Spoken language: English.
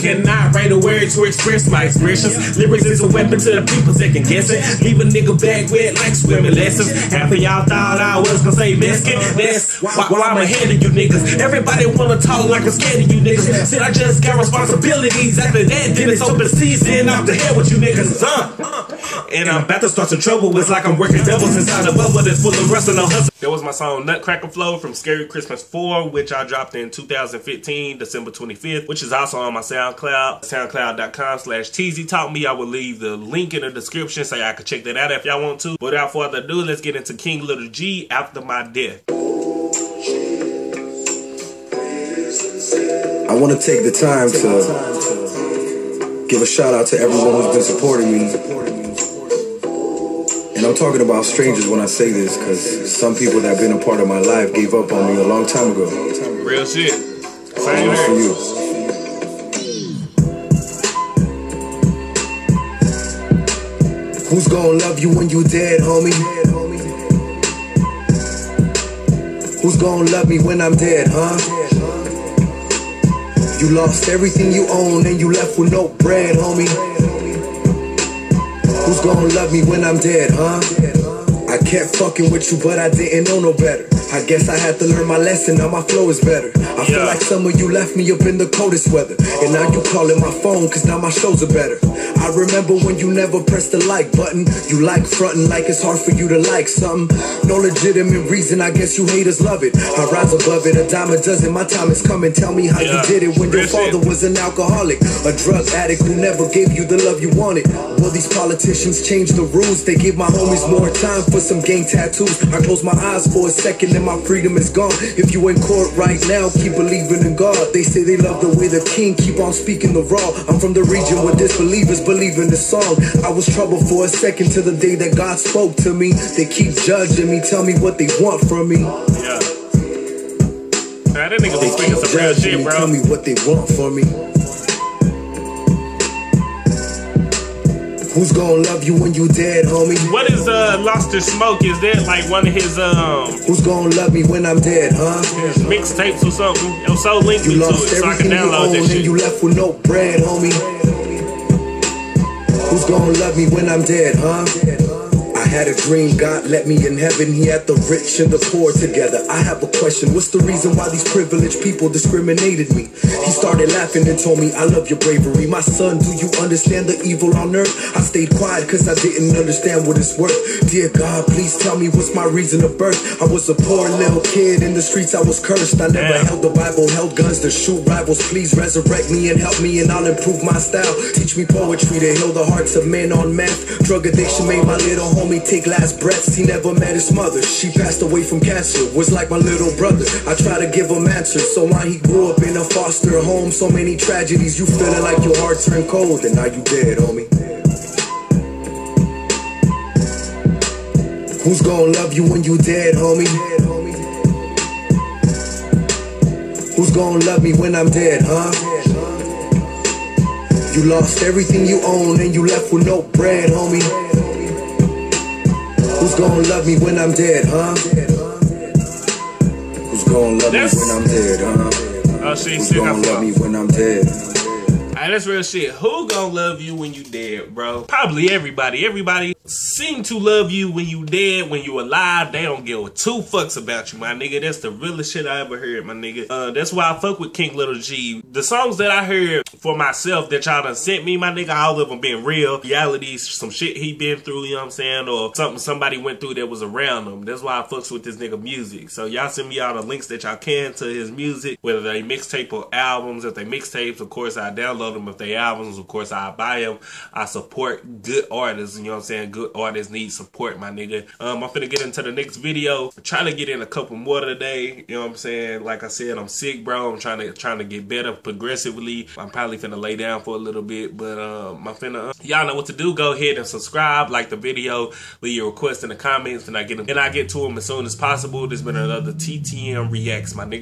Cannot write a word to express my expressions. Lyrics is a weapon to the people second guessing. Leave a nigga back wet like swimming lessons. Half of y'all thought I was gonna say Mexican. That's why, why I'm ahead of you niggas. Everybody wanna talk like I'm scared of you niggas. Said I just got responsibilities. After that, then it's open season. Off the head with you niggas. Uh. And I'm about to start some trouble. It's like I'm working doubles inside a bubble that's full of rust and no hustle. That was my song Nutcracker Flow from Scary Christmas 4, which I dropped in 2015, December 25th, which is also on my SoundCloud, soundcloud.com slash Teezy Taught Me. I will leave the link in the description so y'all can check that out if y'all want to. But without further ado, let's get into King Lil G after my death. I want to take the time to give a shout out to everyone who's been supporting me and I'm talking about strangers when I say this, because some people that have been a part of my life gave up on me a long time ago. Real shit. Same for you. Who's gonna love you when you dead, homie? Who's gonna love me when I'm dead, huh? You lost everything you own and you left with no bread, homie. Gonna love me when I'm dead, huh? I kept fucking with you, but I didn't know no better. I guess I had to learn my lesson, now my flow is better. I feel like some of you left me up in the coldest weather. And now you calling my phone, cause now my shows are better. I remember when you never pressed the like button. You like frontin' like it's hard for you to like something. No legitimate reason, I guess you haters love it. I rise above it, a dime a dozen, my time is coming. Tell me how yeah. you did it when your father was an alcoholic, a drug addict who never gave you the love you wanted. Well, these politicians change the rules, they give my homies more time for some gang tattoos. I close my eyes for a second and my freedom is gone. If you in court right now, keep believing in God. They say they love the way the king keep on speaking the raw. I'm from the region where disbelievers believe in the song. I was troubled for a second till the day that God spoke to me. They keep judging me, tell me what they want from me. Yeah. That nigga was speaking some real shit, bro. Tell me what they want from me. Who's gonna love you when you dead, homie? What is uh Lost in Smoke? Is that like one of his um Who's gonna love me when I'm dead, huh? Mixtapes or something? Yo, so link you me to it so I can download that shit. you left with no bread, homie. Who's gonna love me when I'm dead, huh? Had a dream, God let me in heaven. He had the rich and the poor together. I have a question. What's the reason why these privileged people discriminated me? He started laughing and told me, I love your bravery. My son, do you understand the evil on earth? I stayed quiet because I didn't understand what it's worth. Dear God, please tell me what's my reason of birth. I was a poor little kid in the streets, I was cursed. I never held the Bible, held guns to shoot rivals. Please resurrect me and help me, and I'll improve my style. Teach me poetry to heal the hearts of men on meth. Drug addiction made my little home take last breaths. He never met his mother. She passed away from cancer. Was like my little brother. I try to give him answers. So why he grew up in a foster home? So many tragedies. You feeling like your heart turned cold, and now you dead, homie. Who's gonna love you when you dead, homie? Who's gonna love me when I'm dead, huh? You lost everything you own and you left with no bread, homie. Who's gonna love me when I'm dead, huh? Who's gonna love That's... me when I'm dead, huh? Oh, see, Who's gonna love me when I'm dead? Alright, that's real shit. Who gonna love you when you dead, bro? Probably everybody. Everybody seem to love you when you dead. When you alive, they don't give two fucks about you, my nigga. That's the realest shit I ever heard, my nigga. Uh, that's why I fuck with King Lil G. The songs that I heard for myself that y'all done sent me, my nigga, all of them been real. Realities, some shit he been through, you know what I'm saying? Or something somebody went through that was around him. That's why I fucks with this nigga music. So y'all send me all the links that y'all can to his music, whether they mixtape or albums. If they mixtapes, of course, I download them if they albums. Of course, I buy them. I support good artists. You know what I'm saying? Good artists need support, my nigga. Um, I'm finna get into the next video. I'm trying to get in a couple more today. You know what I'm saying? Like I said, I'm sick, bro. I'm trying to trying to get better progressively. I'm probably finna lay down for a little bit, but um, I'm finna. Uh, y'all know what to do. Go ahead and subscribe, like the video, leave your request in the comments, and I get them. And I get to them as soon as possible. There's been another TTM reacts, my nigga.